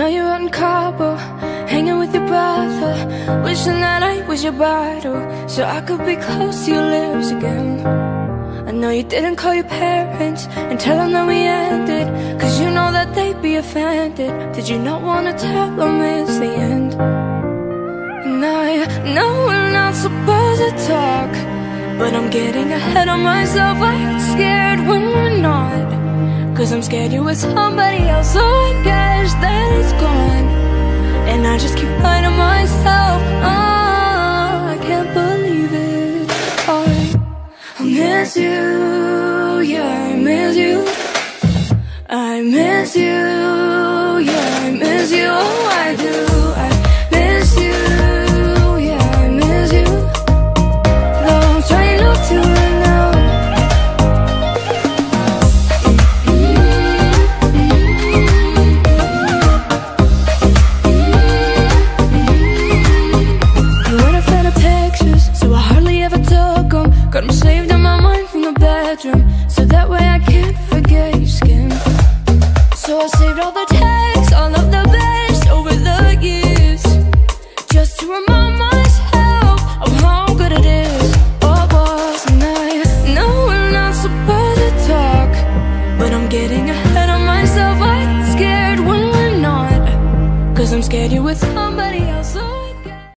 out in Cabo Hanging with your brother. Wishing that I was your bottle So I could be close to your lips again. I know you didn't call your parents And tell them that we ended Cause you know that they'd be offended. Did you not wanna tell them it's the end? And I know we're not supposed to talk But I'm getting ahead of myself. I get scared when we're not Cause I'm scared you're with somebody else. So I guess that miss you, I miss you, yeah, I miss you. I do. I miss you, yeah, I miss you, oh I do Got bedroom So that way I can't forget your skin. So I saved all the texts, all of the best over the years Just to remind myself of how good it is. Oh, boss, and I know we're not supposed to talk But I'm getting ahead of myself, I'm scared when we're not Cause I'm scared you're with somebody else, oh.